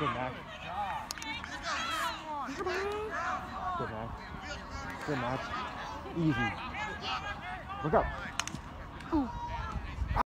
Good match. Good match. Good match. Easy. Look up.